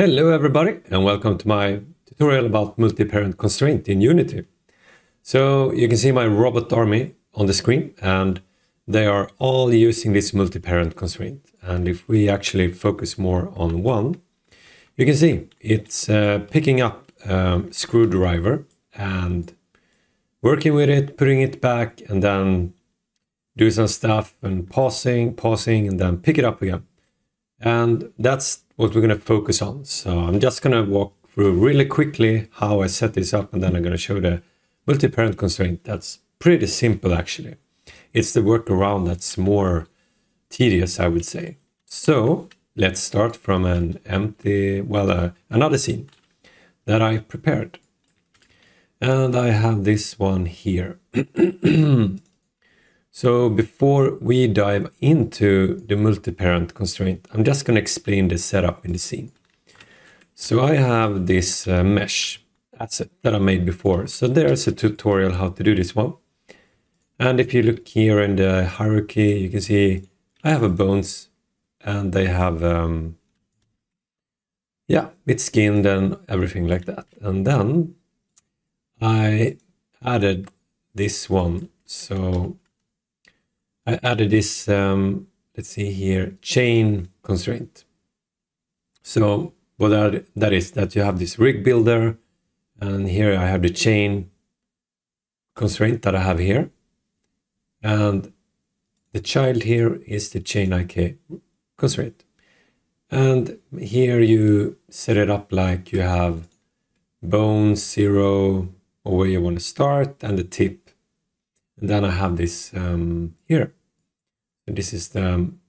Hello everybody and welcome to my tutorial about multi-parent constraint in Unity. So you can see my robot army on the screen and they are all using this multi-parent constraint. And if we actually focus more on one, you can see it's uh, picking up a screwdriver and working with it, putting it back and then do some stuff and pausing, pausing and then pick it up again. And that's what we're going to focus on. So I'm just going to walk through really quickly how I set this up and then I'm going to show the multi-parent constraint. That's pretty simple actually. It's the workaround that's more tedious, I would say. So let's start from an empty, well, uh, another scene that I prepared. And I have this one here. So before we dive into the multi-parent constraint, I'm just going to explain the setup in the scene. So I have this uh, mesh asset that I made before. So there's a tutorial how to do this one. And if you look here in the hierarchy, you can see I have a bones and they have, um, yeah, it's skinned and everything like that. And then I added this one. So I added this, um, let's see here, chain constraint. So what that, that is that you have this rig builder and here I have the chain constraint that I have here. And the child here is the chain IK constraint. And here you set it up like you have bones, zero, or where you want to start, and the tip. And then I have this um, here. This is the, um,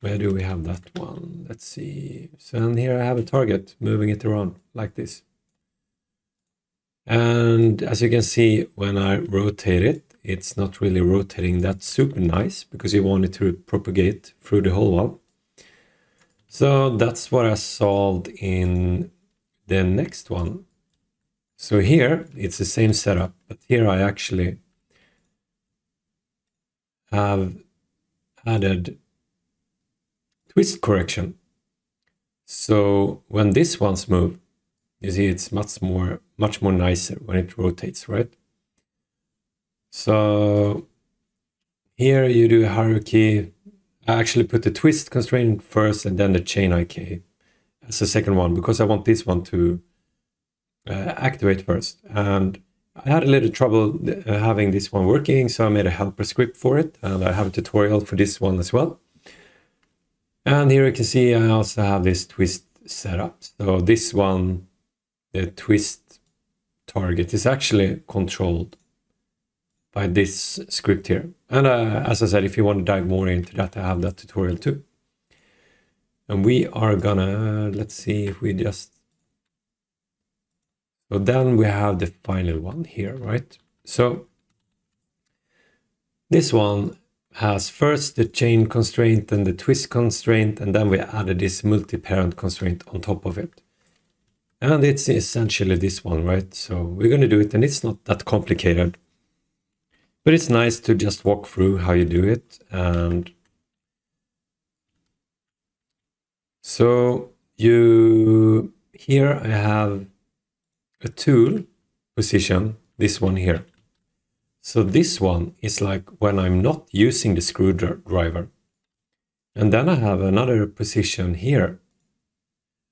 where do we have that one? Let's see. So and here I have a target, moving it around like this. And as you can see, when I rotate it, it's not really rotating that super nice because you want it to propagate through the whole one. So that's what I solved in the next one. So here it's the same setup, but here I actually have added twist correction. So when this one's move, you see it's much more much more nicer when it rotates, right? So here you do hierarchy. I actually put the twist constraint first and then the chain IK as the second one because I want this one to uh, activate first. And I had a little trouble uh, having this one working, so I made a helper script for it, and I have a tutorial for this one as well. And here you can see I also have this twist set up. So this one, the twist target is actually controlled by this script here. And uh, as I said, if you want to dive more into that, I have that tutorial too. And we are gonna, let's see if we just so then we have the final one here, right? So this one has first the chain constraint and the twist constraint, and then we added this multi-parent constraint on top of it. And it's essentially this one, right? So we're going to do it, and it's not that complicated. But it's nice to just walk through how you do it. And so you here I have a tool position, this one here. So this one is like when I'm not using the screwdriver. And then I have another position here.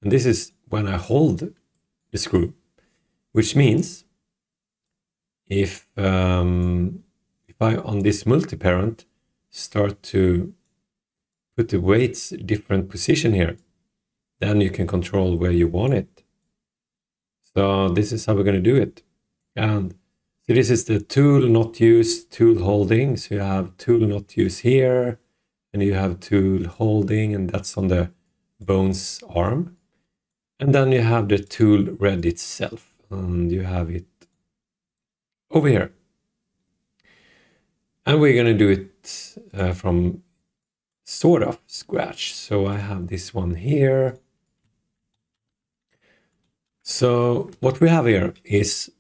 And this is when I hold the screw, which means if, um, if I on this multi-parent start to put the weights different position here, then you can control where you want it. So this is how we're going to do it. And so this is the tool not use, tool holding. So you have tool not use here, and you have tool holding, and that's on the bones arm. And then you have the tool red itself, and you have it over here. And we're going to do it uh, from sort of scratch. So I have this one here. So what we have here is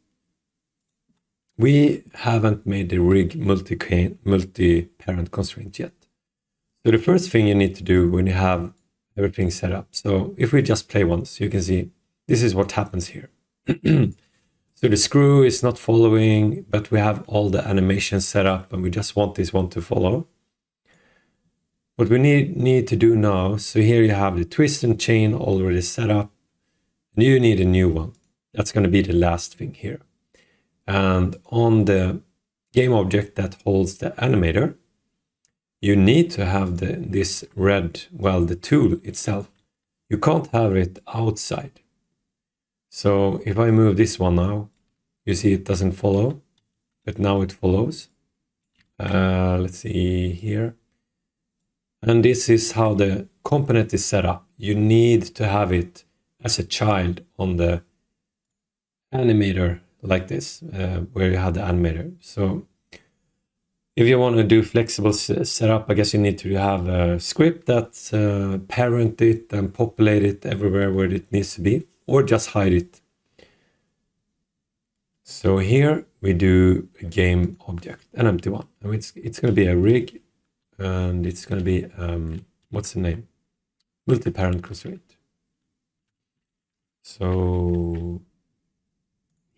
we haven't made the rig multi-parent constraint yet. So the first thing you need to do when you have everything set up. So if we just play once, you can see this is what happens here. so the screw is not following, but we have all the animations set up and we just want this one to follow. What we need, need to do now, so here you have the twist and chain already set up. You need a new one. That's going to be the last thing here. And on the game object that holds the animator, you need to have the, this red, well, the tool itself. You can't have it outside. So if I move this one now, you see it doesn't follow, but now it follows. Uh, let's see here. And this is how the component is set up. You need to have it as a child on the animator like this, uh, where you have the animator. So if you want to do flexible setup, I guess you need to have a script that uh, parent it and populate it everywhere where it needs to be, or just hide it. So here we do a game object, an empty one. And it's, it's going to be a rig, and it's going to be, um, what's the name? Multi-parent constraint. So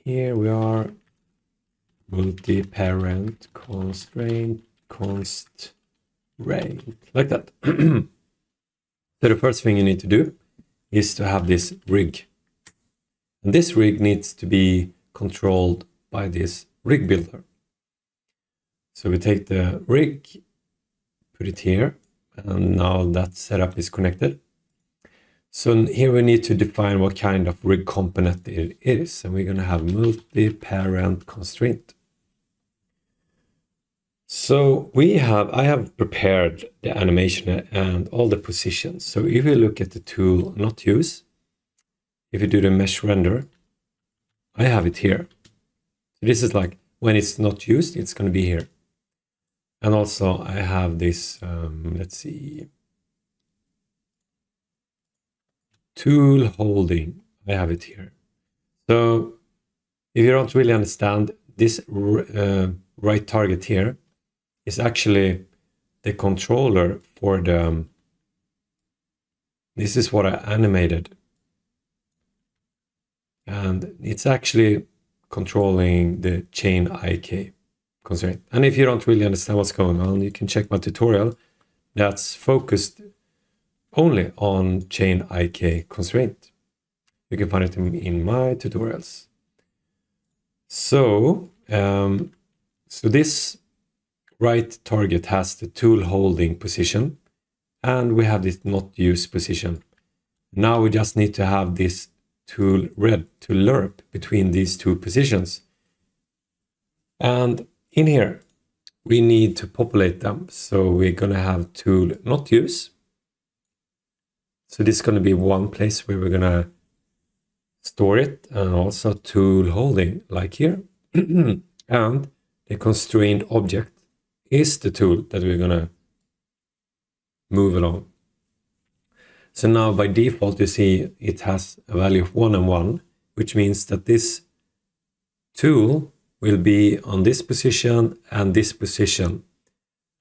here we are multi-parent constraint const range like that. so the first thing you need to do is to have this rig. And this rig needs to be controlled by this rig builder. So we take the rig, put it here, and now that setup is connected. So here we need to define what kind of rig component it is, and we're going to have multi-parent constraint. So we have, I have prepared the animation and all the positions. So if you look at the tool not use, if you do the mesh render, I have it here. So this is like when it's not used, it's going to be here. And also I have this, um, let's see, tool holding. I have it here. So if you don't really understand this uh, right target here, is actually the controller for the um, this is what I animated and it's actually controlling the chain IK constraint. And if you don't really understand what's going on, you can check my tutorial that's focused only on chain IK constraint. You can find it in, my tutorials. So, um, so this right target has the tool holding position and we have this not use position. Now we just need to have this tool red to lerp between these two positions. And in here, we need to populate them. So we're going to have tool not use. So this is going to be one place where we're going to store it and also tool holding like here. and the constrained object is the tool that we're going to move along. So now by default, you see it has a value of 1 and 1, which means that this tool will be on this position and this position.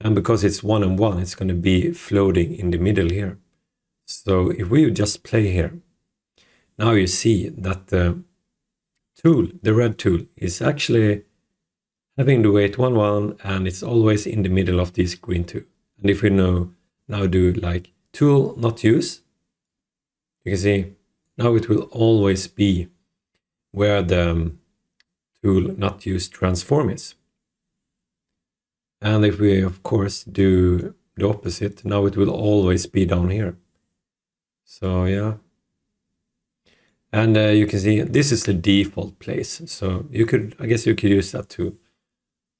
And because it's 1 and 1, it's going to be floating in the middle here. So if we just play here, now you see that the tool, the red tool, is actually having the weight 1 1 and it's always in the middle of this green 2. And if we know now do like tool not use, you can see now it will always be where the um, tool not use transform is. And if we of course do the opposite, now it will always be down here. So yeah. And uh, you can see this is the default place. So you could, I guess you could use that too.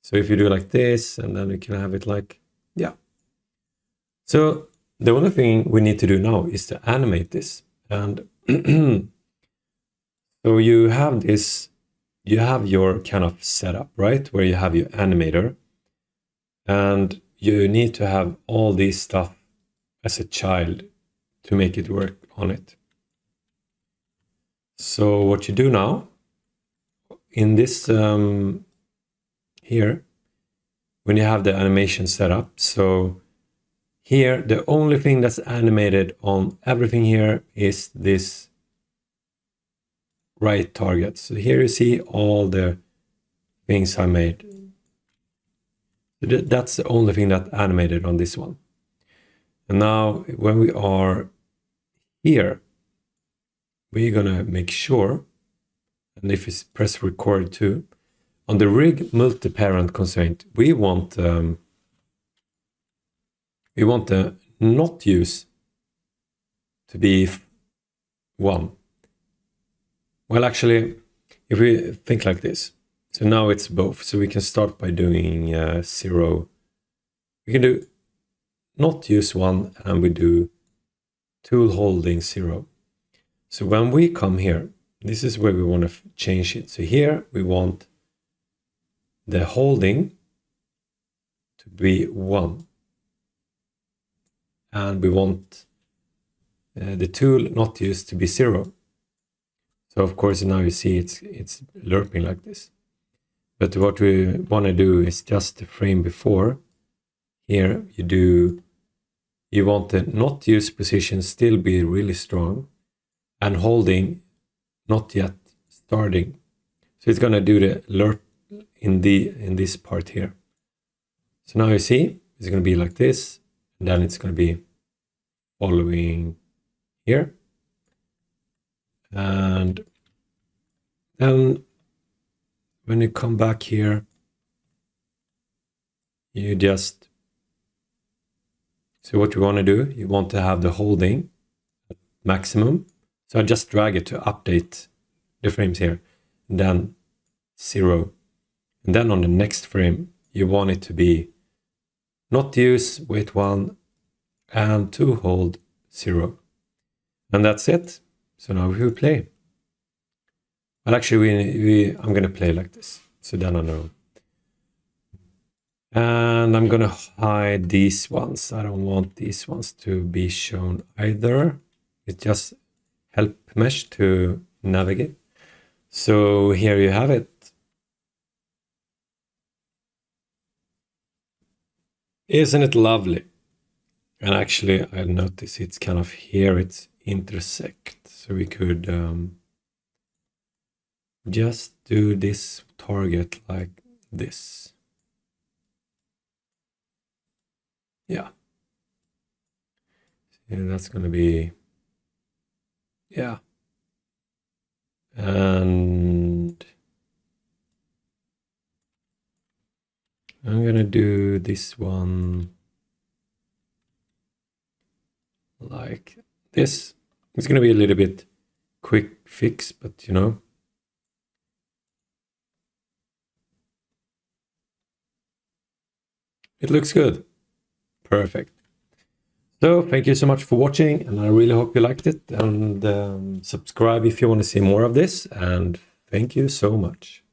So if you do like this, and then we can have it like, yeah. So the only thing we need to do now is to animate this. And so you have this, you have your kind of setup, right? Where you have your animator and you need to have all this stuff as a child to make it work on it. So what you do now in this um, here when you have the animation set up. So Here, the only thing that's animated on everything here is this right target. So here you see all the things I made. That's the only thing that animated on this one. And now when we are here, we're gonna make sure, and if we press record too, on the rig multi-parent constraint, we want um, we want the not use to be one. Well, actually, if we think like this, so now it's both. So we can start by doing uh, zero. We can do not use one and we do tool holding zero. So when we come here, this is where we want to change it. So here we want the holding to be one. And we want uh, the tool not used to be zero. So of course now you see it's it's lerping like this. But what we want to do is just the frame before. Here you do, you want the not use position still be really strong and holding not yet starting. So it's going to do the lerp in the in this part here. So now you see it's going to be like this, and then it's going to be following here. And then when you come back here, you just, so what you want to do, you want to have the holding at maximum. So I just drag it to update the frames here, and then zero. And then on the next frame, you want it to be not use, wait one, and to hold zero. And that's it. So now we will play. Well, actually, we, we I'm going to play like this. So then I know. And I'm going to hide these ones. I don't want these ones to be shown either. It just help mesh to navigate. So here you have it. Isn't it lovely? And actually, I notice it's kind of here, it's intersect. So we could um, just do this target like this. Yeah. Yeah, that's going to be, yeah. And I'm going to do this one like this. It's going to be a little bit quick fix, but you know, It looks good. Perfect. So thank you so much for watching and I really hope you liked it and um, subscribe if you want to see more of this and thank you so much.